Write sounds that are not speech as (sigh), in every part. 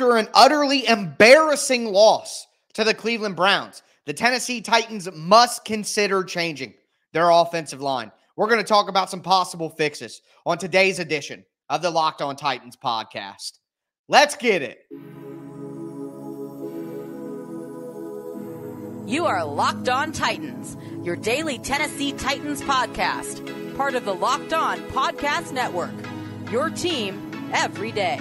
After an utterly embarrassing loss to the Cleveland Browns, the Tennessee Titans must consider changing their offensive line. We're going to talk about some possible fixes on today's edition of the Locked On Titans podcast. Let's get it. You are Locked On Titans, your daily Tennessee Titans podcast, part of the Locked On Podcast Network. Your team every day.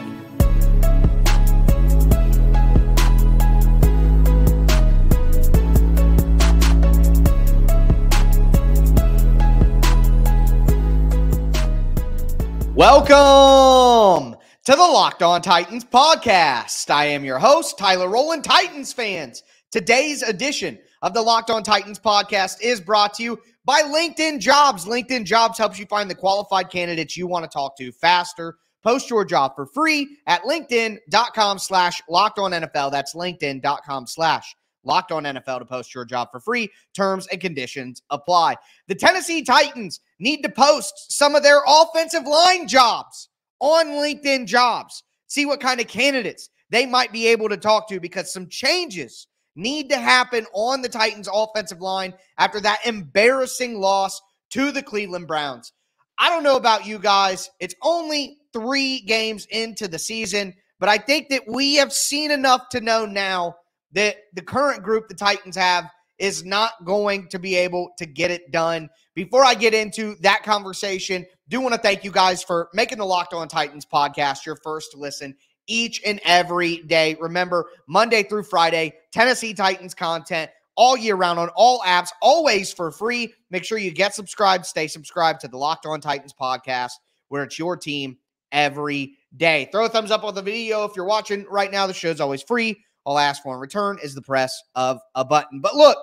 Welcome to the Locked On Titans podcast. I am your host, Tyler Rowland. Titans fans. Today's edition of the Locked On Titans podcast is brought to you by LinkedIn Jobs. LinkedIn Jobs helps you find the qualified candidates you want to talk to faster. Post your job for free at linkedin.com slash locked on NFL. That's linkedin.com slash locked on NFL to post your job for free. Terms and conditions apply. The Tennessee Titans need to post some of their offensive line jobs on LinkedIn jobs. See what kind of candidates they might be able to talk to because some changes need to happen on the Titans offensive line after that embarrassing loss to the Cleveland Browns. I don't know about you guys. It's only three games into the season, but I think that we have seen enough to know now that the current group the Titans have is not going to be able to get it done. Before I get into that conversation, do want to thank you guys for making the Locked On Titans podcast your first listen each and every day. Remember, Monday through Friday, Tennessee Titans content all year round on all apps, always for free. Make sure you get subscribed, stay subscribed to the Locked On Titans podcast, where it's your team every day. Throw a thumbs up on the video if you're watching right now. The show's always free. All I ask for in return is the press of a button. But look,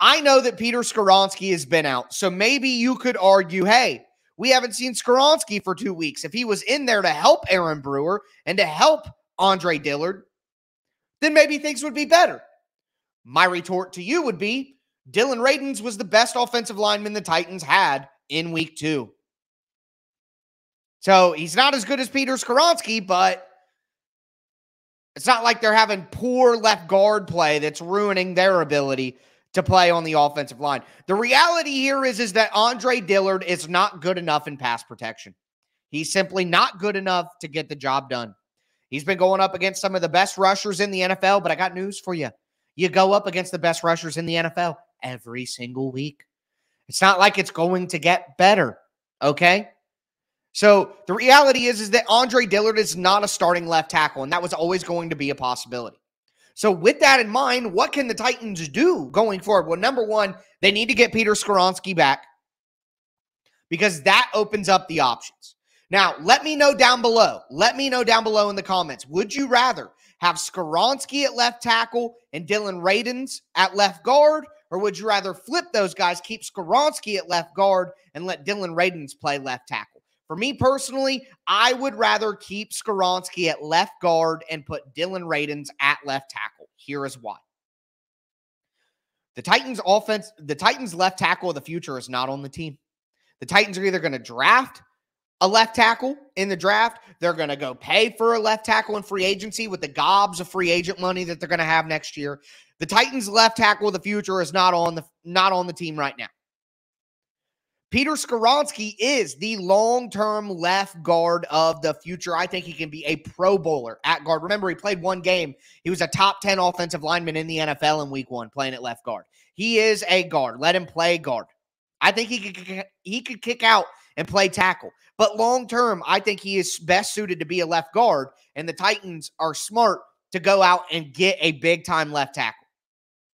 I know that Peter Skoronski has been out. So maybe you could argue, hey, we haven't seen Skoronski for two weeks. If he was in there to help Aaron Brewer and to help Andre Dillard, then maybe things would be better. My retort to you would be Dillon Radunz was the best offensive lineman the Titans had in week two. So he's not as good as Peter Skoronski, but it's not like they're having poor left guard play that's ruining their ability to play on the offensive line. The reality here is, is that Andre Dillard is not good enough in pass protection. He's simply not good enough to get the job done. He's been going up against some of the best rushers in the NFL, but I got news for you. You go up against the best rushers in the NFL every single week. It's not like it's going to get better, okay? So the reality is, is that Andre Dillard is not a starting left tackle, and that was always going to be a possibility. So, with that in mind, what can the Titans do going forward? Well, number one, they need to get Peter Skoronski back because that opens up the options. Now, let me know down below. Let me know down below in the comments. Would you rather have Skoronski at left tackle and Dillon Radunz at left guard? Or would you rather flip those guys, keep Skoronski at left guard, and let Dillon Radunz play left tackle? For me personally, I would rather keep Skoronski at left guard and put Dillon Radunz at left tackle. Here is why. The Titans offense, the Titans left tackle of the future is not on the team. The Titans are either going to draft a left tackle in the draft, they're going to go pay for a left tackle in free agency with the gobs of free agent money that they're going to have next year. The Titans left tackle of the future is not on the not on the team right now. Peter Skoronski is the long term left guard of the future. I think he can be a pro bowler at guard. Remember, he played one game. He was a top 10 offensive lineman in the NFL in week one, playing at left guard. He is a guard. Let him play guard. I think he could, he could kick out and play tackle. But long term, I think he is best suited to be a left guard. And the Titans are smart to go out and get a big time left tackle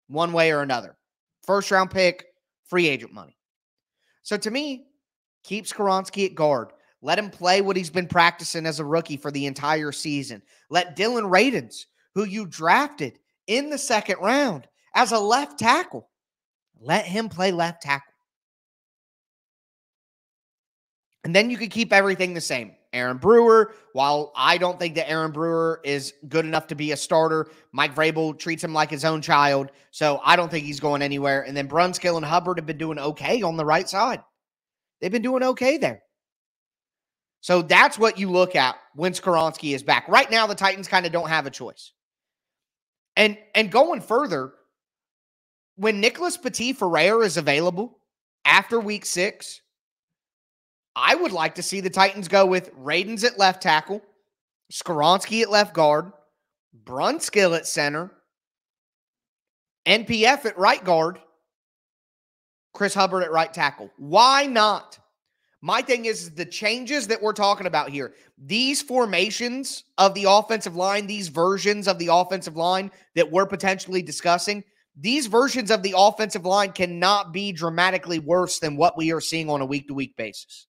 one way or another. First round pick, free agent money. So to me, keep Skoronski at guard. Let him play what he's been practicing as a rookie for the entire season. Let Dillon Radunz, who you drafted in the second round as a left tackle, let him play left tackle. And then you could keep everything the same. Aaron Brewer, while I don't think that Aaron Brewer is good enough to be a starter, Mike Vrabel treats him like his own child. So I don't think he's going anywhere. And then Brunskill and Hubbard have been doing okay on the right side. They've been doing okay there. So that's what you look at when Skoronski is back. Right now, the Titans kind of don't have a choice. And and going further, when Nicholas Petit-Frere is available after week six, I would like to see the Titans go with Radunz at left tackle, Skoronski at left guard, Brunskill at center, NPF at right guard, Chris Hubbard at right tackle. Why not? My thing is the changes that we're talking about here, these formations of the offensive line, these versions of the offensive line that we're potentially discussing, these versions of the offensive line cannot be dramatically worse than what we are seeing on a week to week basis.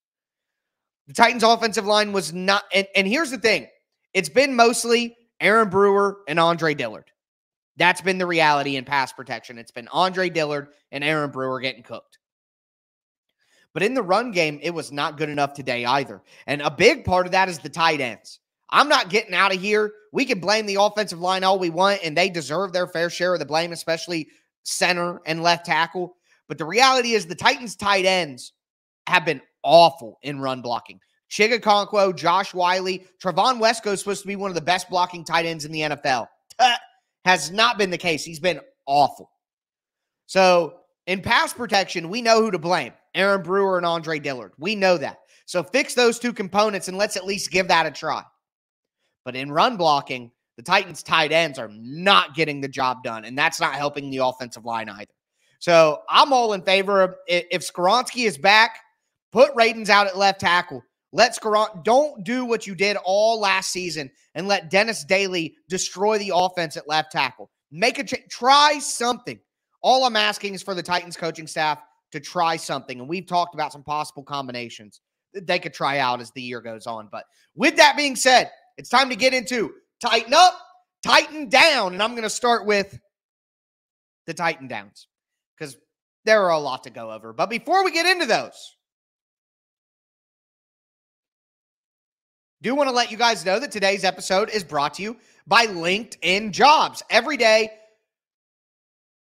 The Titans' offensive line was not, and, and here's the thing it's been mostly Aaron Brewer and Andre Dillard. That's been the reality in pass protection. It's been Andre Dillard and Aaron Brewer getting cooked. But in the run game, it was not good enough today either. And a big part of that is the tight ends. I'm not getting out of here. We can blame the offensive line all we want, and they deserve their fair share of the blame, especially center and left tackle. But the reality is the Titans' tight ends have been awful in run blocking. Chig Okonkwo, Josh Whyle, Trevon Wesco is supposed to be one of the best blocking tight ends in the NFL. Has not been the case. He's been awful. So in pass protection, we know who to blame Aaron Brewer and Andre Dillard. We know that. So fix those two components and let's at least give that a try. But in run blocking, the Titans' tight ends are not getting the job done, and that's not helping the offensive line either. So I'm all in favor of if Skoronski is back, put Radunz out at left tackle. Let Skoron don't do what you did all last season and let Dennis Daly destroy the offense at left tackle. Make a try something. All I'm asking is for the Titans coaching staff to try something. And we've talked about some possible combinations that they could try out as the year goes on. But with that being said, it's time to get into tighten up, tighten down. And I'm going to start with the tighten downs because there are a lot to go over. But before we get into those, do want to let you guys know that today's episode is brought to you by LinkedIn Jobs. Every day,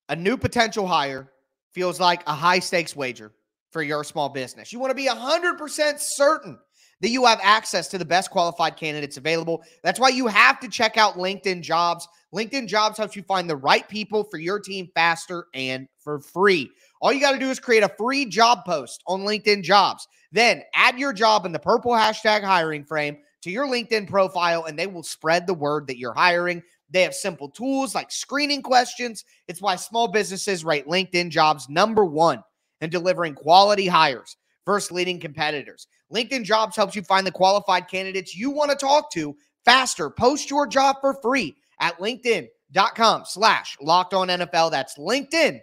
a new potential hire feels like a high stakes wager for your small business. You want to be 100% certain that you have access to the best qualified candidates available. That's why you have to check out LinkedIn Jobs. LinkedIn Jobs helps you find the right people for your team faster and for free. All you got to do is create a free job post on LinkedIn Jobs. Then add your job in the purple hashtag hiring frame to your LinkedIn profile, and they will spread the word that you're hiring. They have simple tools like screening questions. It's why small businesses rate LinkedIn jobs number one in delivering quality hires versus leading competitors. LinkedIn jobs helps you find the qualified candidates you want to talk to faster. Post your job for free at LinkedIn.com slash locked on NFL. That's LinkedIn.com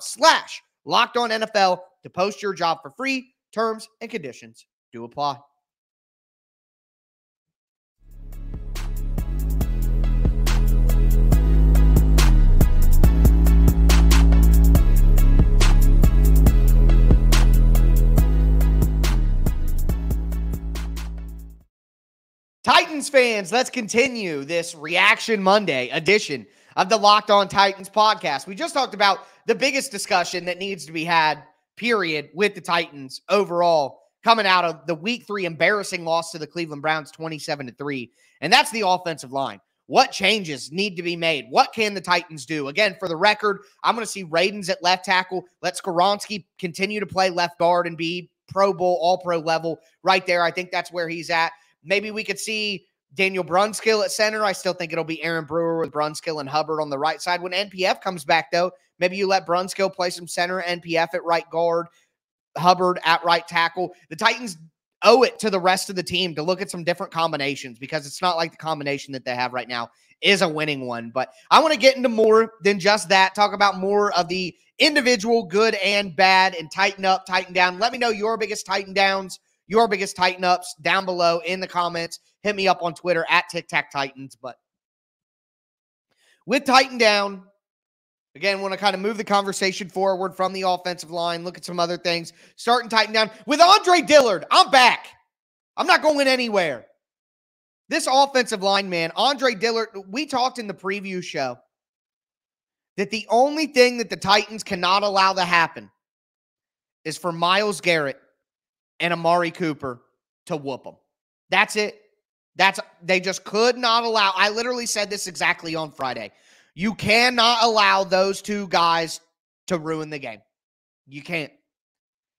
slash locked on NFL to post your job for free. Terms and conditions do apply. Titans fans, let's continue this Reaction Monday edition of the Locked On Titans podcast. We just talked about the biggest discussion that needs to be had, period, with the Titans overall coming out of the week three embarrassing loss to the Cleveland Browns 27 to 3. And that's the offensive line. What changes need to be made? What can the Titans do? Again, for the record, I'm going to see Radunz at left tackle. Let Skoronski continue to play left guard and be Pro Bowl, all pro level right there. I think that's where he's at. Maybe we could see Daniel Brunskill at center. I still think it'll be Aaron Brewer with Brunskill and Hubbard on the right side. When NPF comes back, though, maybe you let Brunskill play some center, NPF at right guard, Hubbard at right tackle. The Titans owe it to the rest of the team to look at some different combinations because it's not like the combination that they have right now is a winning one. But I want to get into more than just that, talk about more of the individual good and bad and tighten up, tighten down. Let me know your biggest tighten downs your biggest Tighten ups down below in the comments. Hit me up on Twitter at Tic Tac Titans. But with Tighten down, again, want to kind of move the conversation forward from the offensive line, look at some other things, starting Tighten down with Andre Dillard. I'm back. I'm not going anywhere. This offensive line, man, Andre Dillard, we talked in the preview show that the only thing that the Titans cannot allow to happen is for Myles Garrett and Amari Cooper to whoop them. That's it. That's they just could not allow. I literally said this exactly on Friday. You cannot allow those two guys to ruin the game. You can't.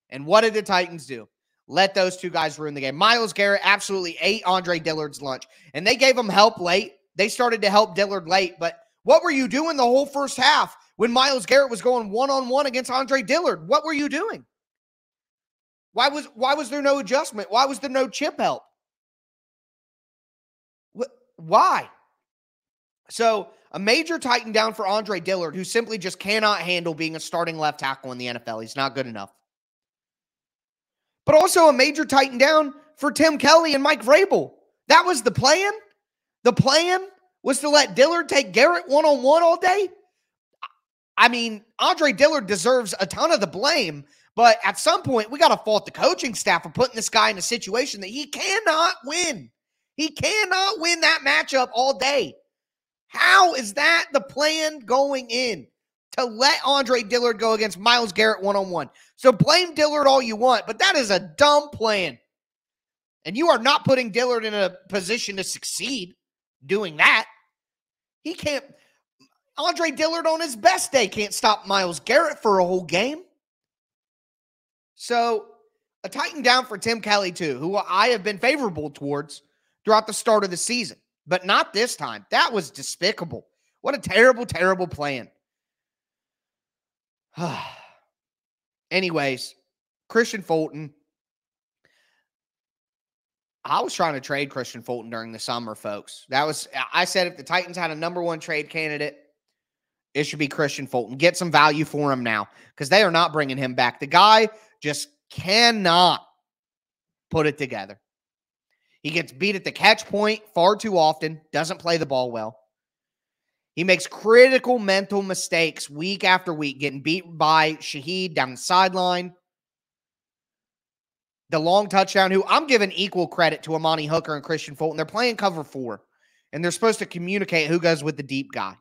And what did the Titans do? Let those two guys ruin the game. Myles Garrett absolutely ate Andre Dillard's lunch, and they gave him help late. They started to help Dillard late, but what were you doing the whole first half when Myles Garrett was going one on one against Andre Dillard? What were you doing? Why was why was there no adjustment? Why was there no chip help? Why? So a major tighten down for Andre Dillard, who simply just cannot handle being a starting left tackle in the NFL. He's not good enough but also a major tighten down for Tim Kelly and Mike Vrabel. That was the plan. The plan was to let Dillard take Garrett one on one all day. I mean, Andre Dillard deserves a ton of the blame, but at some point, we got to fault the coaching staff for putting this guy in a situation that he cannot win. He cannot win that matchup all day. How is that the plan going in? to let Andre Dillard go against Myles Garrett one on one. So blame Dillard all you want, but that is a dumb plan. And you are not putting Dillard in a position to succeed doing that. He can't. Andre Dillard on his best day can't stop Myles Garrett for a whole game. So a tighten down for Tim Kelly, too, who I have been favorable towards throughout the start of the season, but not this time. That was despicable. What a terrible, terrible plan. (sighs) Anyways, Kristian Fulton. I was trying to trade Kristian Fulton during the summer, folks. That was I said if the Titans had a number one trade candidate, it should be Kristian Fulton. Get some value for him now because they are not bringing him back. The guy just cannot put it together. He gets beat at the catch point far too often, doesn't play the ball well. He makes critical mental mistakes week after week, getting beat by Shaheed down the sideline. The long touchdown, who I'm giving equal credit to Amani Hooker and Kristian Fulton. They're playing cover four, and they're supposed to communicate who goes with the deep guy.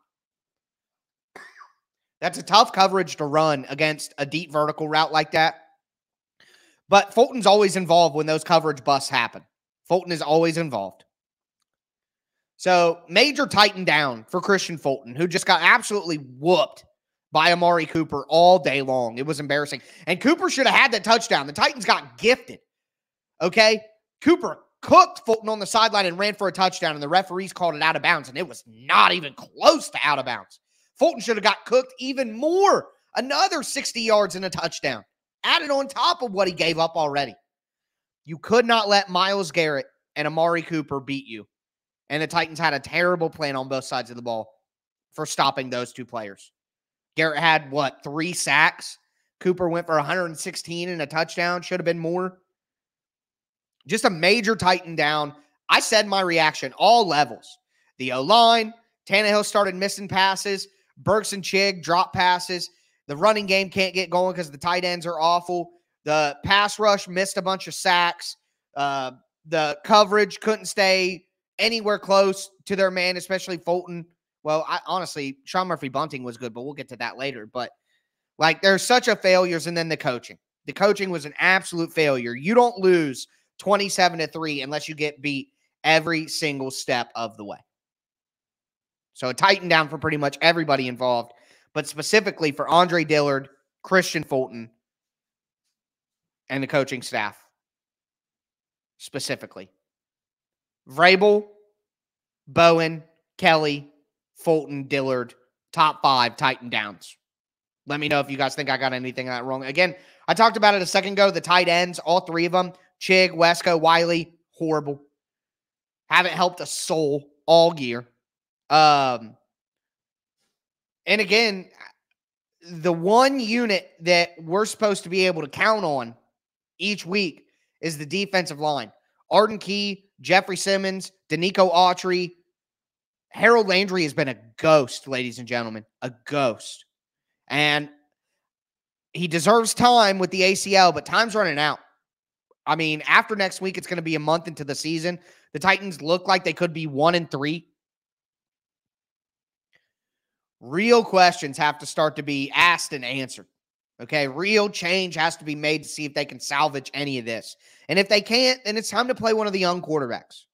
That's a tough coverage to run against a deep vertical route like that. But Fulton's always involved when those coverage busts happen. Fulton is always involved. So major tighten down for Kristian Fulton, who just got absolutely whooped by Amari Cooper all day long. It was embarrassing. And Cooper should have had that touchdown. The Titans got gifted. Okay. Cooper cooked Fulton on the sideline and ran for a touchdown, and the referees called it out of bounds, and it was not even close to out of bounds. Fulton should have got cooked even more. Another 60 yards and a touchdown added on top of what he gave up already. You could not let Myles Garrett and Amari Cooper beat you. And the Titans had a terrible plan on both sides of the ball for stopping those two players. Garrett had what, three sacks? Cooper went for 116 and a touchdown. Should have been more. Just a major Titan down. I said my reaction, all levels. The O line, Tannehill started missing passes. Burks and Chig drop passes. The running game can't get going because the tight ends are awful. The pass rush missed a bunch of sacks. Uh, the coverage couldn't stay anywhere close to their man, especially Fulton. Well, I honestly, Sean Murphy Bunting was good, but we'll get to that later. But like there's such a failures, and then the coaching. The coaching was an absolute failure. You don't lose 27 to 3 unless you get beat every single step of the way. So it tightened down for pretty much everybody involved, but specifically for Andre Dillard, Kristian Fulton, and the coaching staff specifically. Vrabel, Bowen, Kelly, Fulton, Dillard, top five Titan downs. Let me know if you guys think I got anything that wrong. Again, I talked about it a second ago. The tight ends, all three of them, Chig, Wesco, Whyle, horrible. Haven't helped a soul all year. Um, and again, the one unit that we're supposed to be able to count on each week is the defensive line. Arden Key, Jeffrey Simmons, Denico Autry. Harold Landry has been a ghost, ladies and gentlemen, a ghost. And he deserves time with the ACL, but time's running out. I mean, after next week, it's going to be a month into the season. The Titans look like they could be one and three. Real questions have to start to be asked and answered. Okay, real change has to be made to see if they can salvage any of this. And if they can't, then it's time to play one of the young quarterbacks.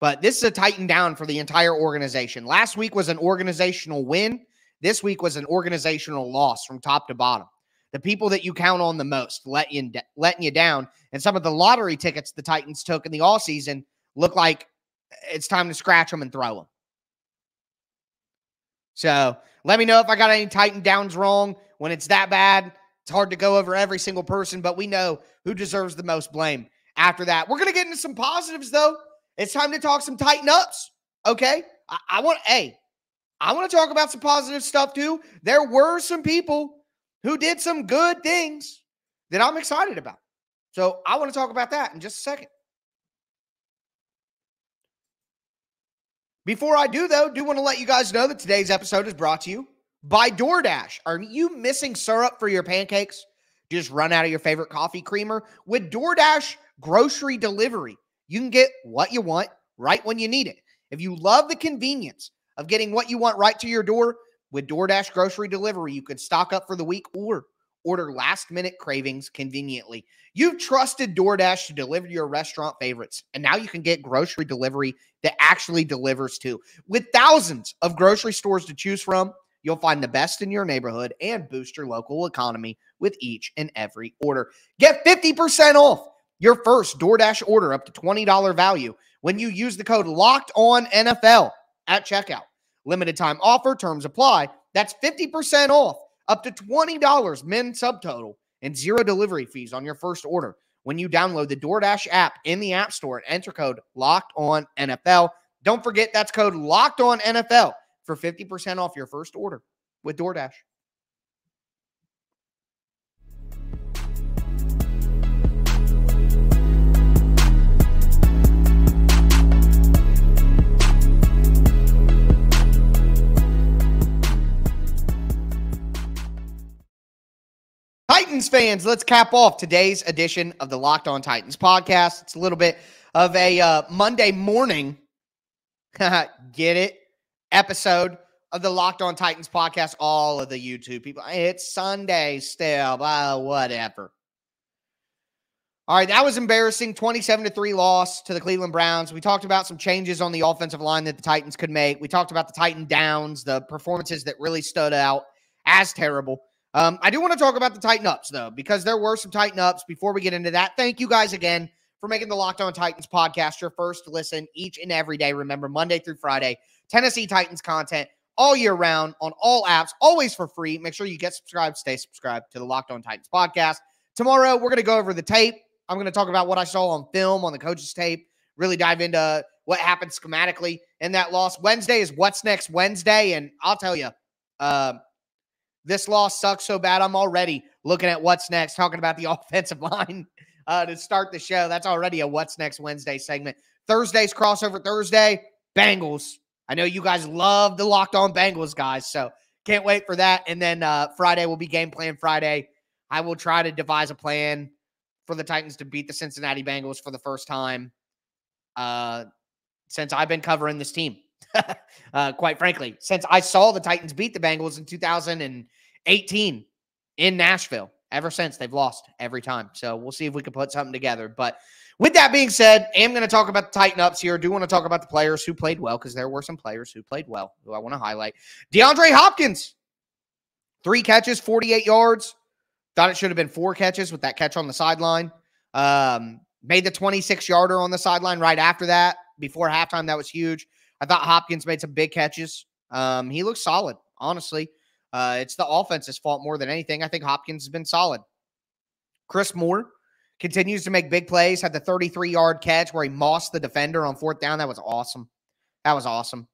But this is a tighten down for the entire organization. Last week was an organizational win. This week was an organizational loss from top to bottom. The people that you count on the most let you, letting you down. And some of the lottery tickets the Titans took in the all season look like eh, it's time to scratch them and throw them. So let me know if I got any Titan downs wrong. When it's that bad, it's hard to go over every single person, but we know who deserves the most blame after that. We're going to get into some positives, though. It's time to talk some Titan ups. Okay. I, I want, hey, I want to talk about some positive stuff too. There were some people who did some good things that I'm excited about. So I want to talk about that in just a second. Before I do, though, do want to let you guys know that today's episode is brought to you by DoorDash. Are you missing syrup for your pancakes? Just run out of your favorite coffee creamer with DoorDash grocery delivery. You can get what you want right when you need it. If you love the convenience of getting what you want right to your door with DoorDash grocery delivery, you could stock up for the week or order last minute cravings conveniently. You've trusted DoorDash to deliver your restaurant favorites, and now you can get grocery delivery that actually delivers too. With thousands of grocery stores to choose from, you'll find the best in your neighborhood and boost your local economy with each and every order. Get 50% off your first DoorDash order up to $20 value when you use the code locked on NFL at checkout. Limited time offer, terms apply. That's 50% off up to $20 min subtotal and zero delivery fees on your first order when you download the DoorDash app in the App Store and enter code Locked On NFL. Don't forget that's code Locked On NFL for 50% off your first order with DoorDash. Titans fans, let's cap off today's edition of the Locked On Titans podcast. It's a little bit of a uh, Monday morning, (laughs) get it, episode of the Locked On Titans podcast. All of the YouTube people, it's Sunday still, uh, whatever. All right, that was embarrassing. 27 to 3 loss to the Cleveland Browns. We talked about some changes on the offensive line that the Titans could make. We talked about the Titan downs, the performances that really stood out as terrible. Um, I do want to talk about the tighten ups though, because there were some tighten ups before we get into that. Thank you guys again for making the Locked On Titans podcast your first listen each and every day. Remember, Monday through Friday, Tennessee Titans content all year round on all apps, always for free. Make sure you get subscribed, stay subscribed to the Locked On Titans podcast. Tomorrow, we're going to go over the tape. I'm going to talk about what I saw on film on the coach's tape, really dive into what happened schematically in that loss. Wednesday is What's Next Wednesday. And I'll tell you, uh, this loss sucks so bad. I'm already looking at what's next, talking about the (laughs) offensive line uh, to start the show. That's already a What's Next Wednesday segment. Thursday's crossover Thursday, Bengals. I know you guys love the locked on Bengals, guys. So can't wait for that. And then uh, Friday will be game plan Friday. I will try to devise a plan for the Titans to beat the Cincinnati Bengals for the first time uh, since I've been covering this team. (laughs) uh, quite frankly, since I saw the Titans beat the Bengals in 2018 in Nashville. Ever since they've lost every time. So we'll see if we can put something together. But with that being said, I am going to talk about the Titan ups here. I do want to talk about the players who played well because there were some players who played well who I want to highlight. DeAndre Hopkins, three catches, 48 yards. Thought it should have been four catches with that catch on the sideline. Um, made the 26 yarder on the sideline right after that. Before halftime, that was huge. I thought Hopkins made some big catches. Um, he looks solid, honestly. Uh, it's the offense's fault more than anything. I think Hopkins has been solid. Chris Moore continues to make big plays. Had the 33 yard catch where he mossed the defender on fourth down. That was awesome. That was awesome.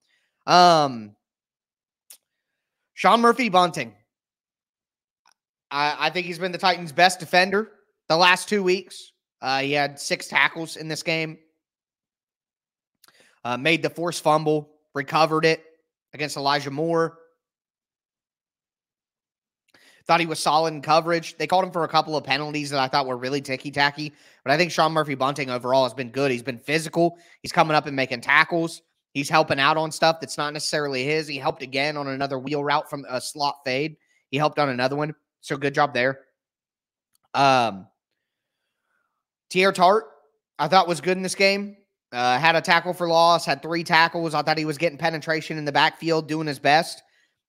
Um, Sean Murphy Bunting. I, I think he's been the Titans' best defender the last two weeks. Uh, he had six tackles in this game uh, made the forced fumble, recovered it against Elijah Moore. Thought he was solid in coverage. They called him for a couple of penalties that I thought were really ticky tacky, but I think Sean Murphy Bunting overall has been good. He's been physical. He's coming up and making tackles. He's helping out on stuff that's not necessarily his. He helped again on another wheel route from a slot fade. He helped on another one. So good job there. Um, Teair Tart, I thought was good in this game. Uh, had a tackle for loss, had three tackles. I thought he was getting penetration in the backfield, doing his best.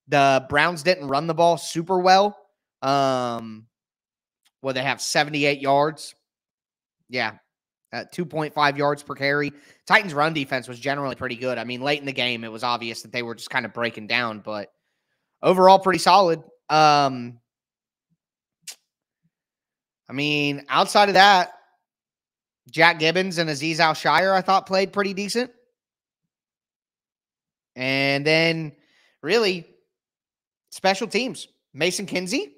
The Browns didn't run the ball super well. Um, well, they have 78 yards. Yeah, at 2.5 yards per carry. Titans' run defense was generally pretty good. I mean, late in the game, it was obvious that they were just kind of breaking down, but overall, pretty solid. Um, I mean, outside of that, Jack Gibbens and Azeez Al-Shaair, I thought played pretty decent. And then really special teams. Mason Kinsey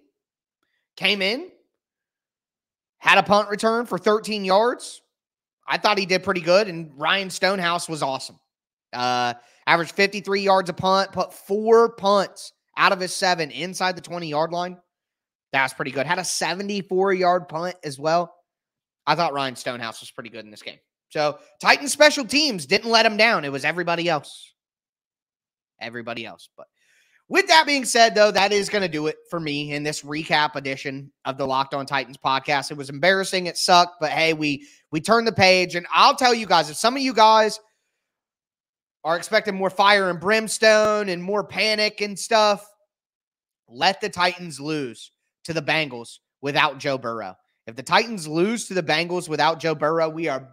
came in, had a punt return for 13 yards. I thought he did pretty good. And Ryan Stonehouse was awesome. Uh, averaged 53 yards a punt, put four punts out of his seven inside the 20 yard line. That's pretty good. Had a 74 yard punt as well. I thought Ryan Stonehouse was pretty good in this game. So Titan special teams didn't let him down. It was everybody else. Everybody else. But with that being said, though, that is going to do it for me in this recap edition of the Locked On Titans podcast. It was embarrassing. It sucked, but hey, we we turned the page, and I'll tell you guys if some of you guys are expecting more fire and brimstone and more panic and stuff, let the Titans lose to the Bengals without Joe Burrow. If the Titans lose to the Bengals without Joe Burrow, we are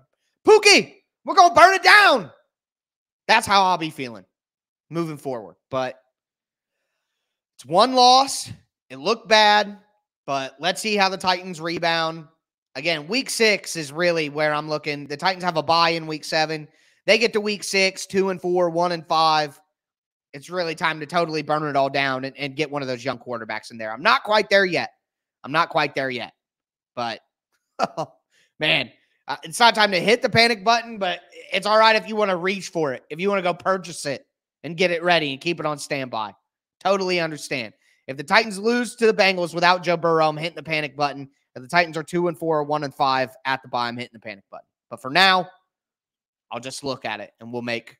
Pookie. We're going to burn it down. That's how I'll be feeling moving forward. But it's one loss. It looked bad, but let's see how the Titans rebound. Again, week six is really where I'm looking. The Titans have a bye in week seven. They get to week six, two and four, one and five. It's really time to totally burn it all down and, and get one of those young quarterbacks in there. I'm not quite there yet. I'm not quite there yet. But (laughs) oh, man, uh, it's not time to hit the panic button, but it's all right if you want to reach for it. If you want to go purchase it and get it ready and keep it on standby. Totally understand. If the Titans lose to the Bengals without Joe Burrow, I'm hitting the panic button. If the Titans are two and four or one and five at the bye, I'm hitting the panic button. But for now, I'll just look at it and we'll make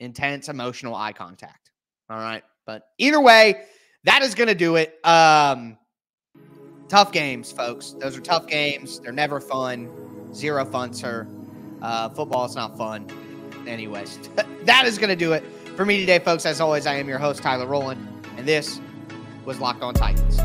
intense emotional eye contact. All right. But either way, that is going to do it. Um, tough games, folks. Those are tough games. They're never fun. Zero fun, sir. Uh, football is not fun. Anyways, (laughs) that is going to do it for me today, folks. As always, I am your host, Tyler Rowland, and this was Locked On Titans.